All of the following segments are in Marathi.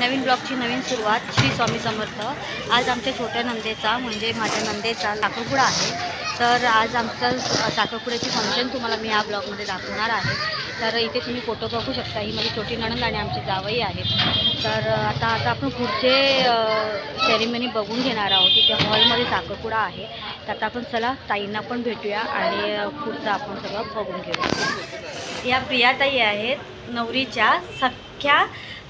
नवीन ब्लॉगची नवीन सुरुवात श्री स्वामी समर्थ. आज आमच्या छोट्या नंदेचा म्हणजे माझ्या नंदेचा साखरपुडा आहे. तर आज आमचं साखरपुड्याची फंक्शन तुम्हाला मी या ब्लॉगमध्ये दाखवणार आहे. तर इथे तुम्ही फोटो बघू शकता. ही माझी छोटी नणंद आणि आमची जावई आहेत. तर आता आता आपण पुढचे सेरेमनी बघून घेणार आहोत. इथे हॉलमध्ये साखरपुडा आहे. तर आता आपण चला ताईंना पण भेटूया आणि पुढचं आपण सगळं बघून घेऊया. या प्रियाताई आहेत नवरीच्या सख्या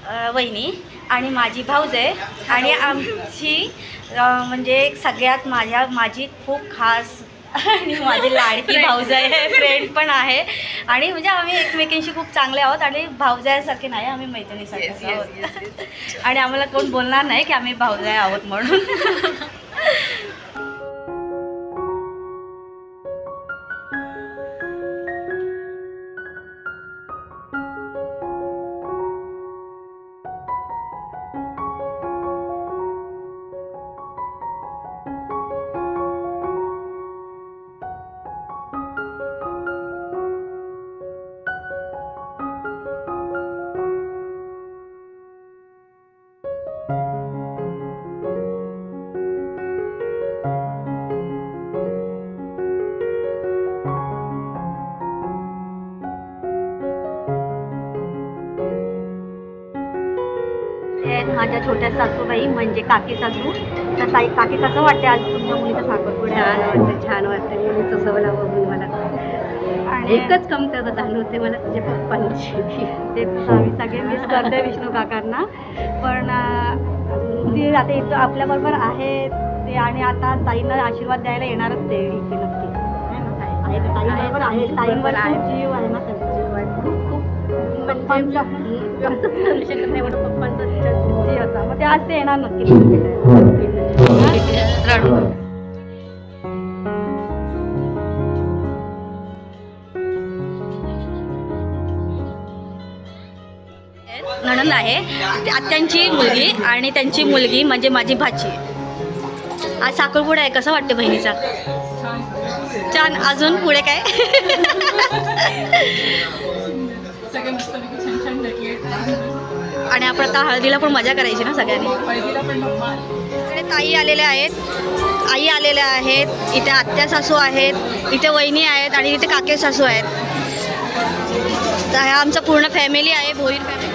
वहिनी आणि माझी भाऊज आहे आणि आमची म्हणजे सगळ्यात माझ्या माझी खूप खास आणि माझी लाडकी भाऊज आहे फ्रेंड पण आहे. आणि म्हणजे आम्ही एकमेकींशी खूप चांगले आहोत आणि भाऊजायासारखे नाही आम्ही मैत्रिणीसारखे आहोत. आणि आम्हाला कोण बोलणार नाही की आम्ही भाऊजाय आहोत म्हणून. सासूबाई म्हणजे काकी सासू तर ताई काकी कसं वाटते आज तुमच्या मुलीचा साखरपुडा छान वाटते छान वाटते मुलीचं सवला बघून मला आणि एकच कमतरता जाणवते मला तुझ्या पप्पांची ते आम्ही सगळे मिस करतोय विष्णू काकांना पण ती आता इथं आपल्याबरोबर आहेत ते आणि आता ताईंना आशीर्वाद द्यायला येणारच ते इथे नक्की आहे ना ताई? आहे आहे ताईंवर आहे. जीव आहे ना. खूप खूप पप्पांचा पप्पांचा मग ते आज ते येणार नक्की रडू नणंद आहे. ते आत्यांची मुलगी आणि त्यांची मुलगी म्हणजे माझी भाची. आज साखरपुडा आहे. कसं वाटते बहिणीचा? छान. अजून पुढे काय? सगळे आणि आपण आता हळदीला पण मजा करायची ना सगळ्यांनी. आणि ताई आलेल्या आहेत. आई आलेल्या आहेत. इथे आत्या सासू आहेत. इथे वहिनी आहेत आणि इथे काके सासू आहेत. तर ह्या आमचं पूर्ण फॅमिली आहे भोईर फॅमिली.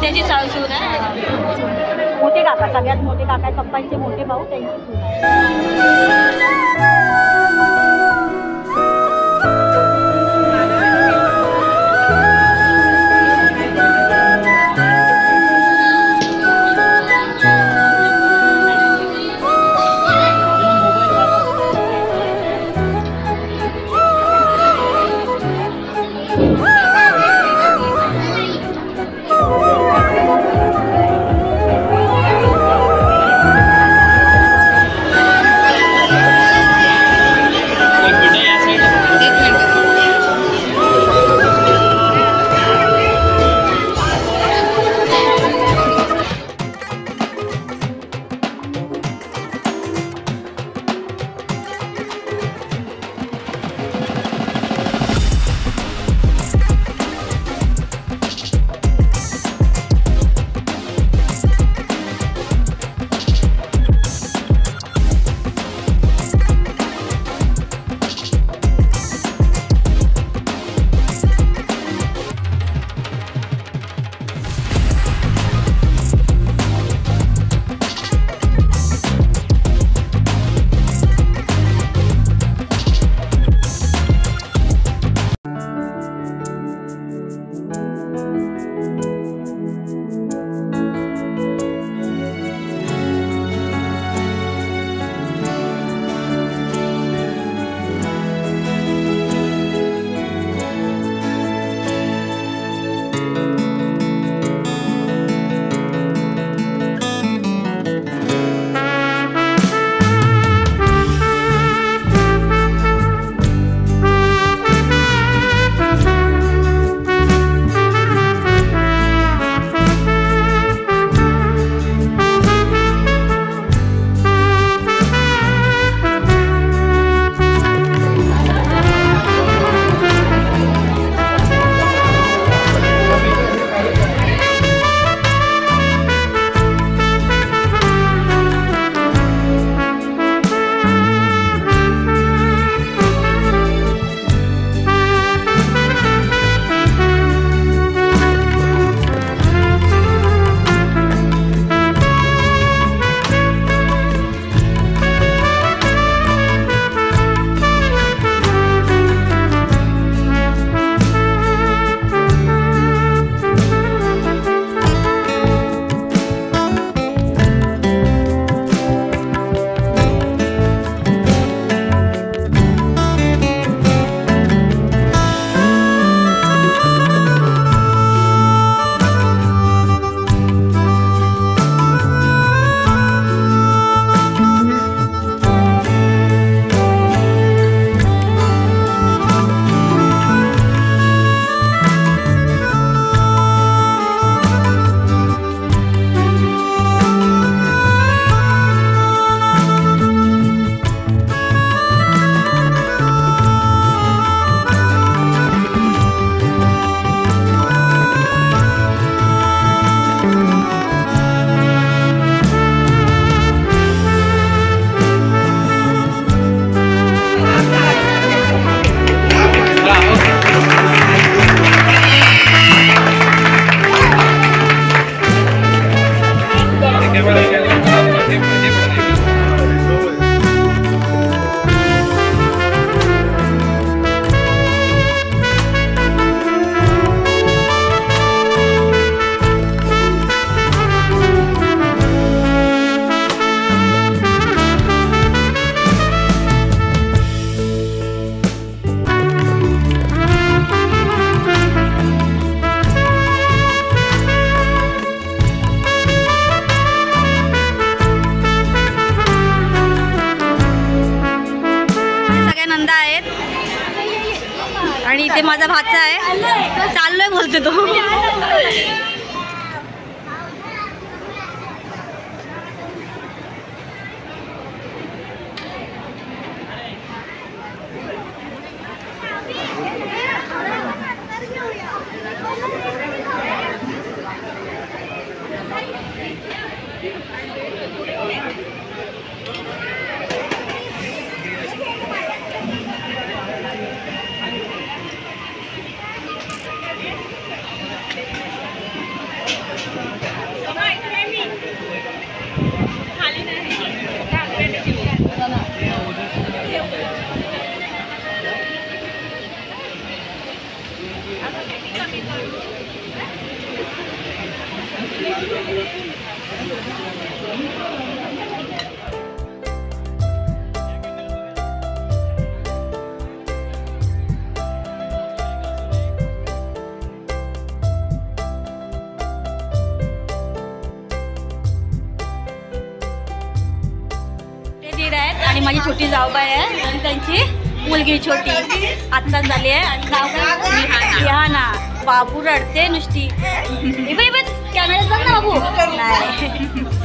त्याची आत्याची जाव सून आहे. मोठे काका सगळ्यात मोठे काका पप्पांचे मोठे भाऊ त्यांची सून आहे. आणि इथे माझा भाचा आहे. चाललोय बोलते तो. आहेत छोटी जाऊबाई आहे आणि त्यांची मुलगी छोटी. आत्ताच झाली आहे आणि जाऊबाई काय? रिहाना. बाबू रडते नुसती. कॅमेरा बाबू. नाही.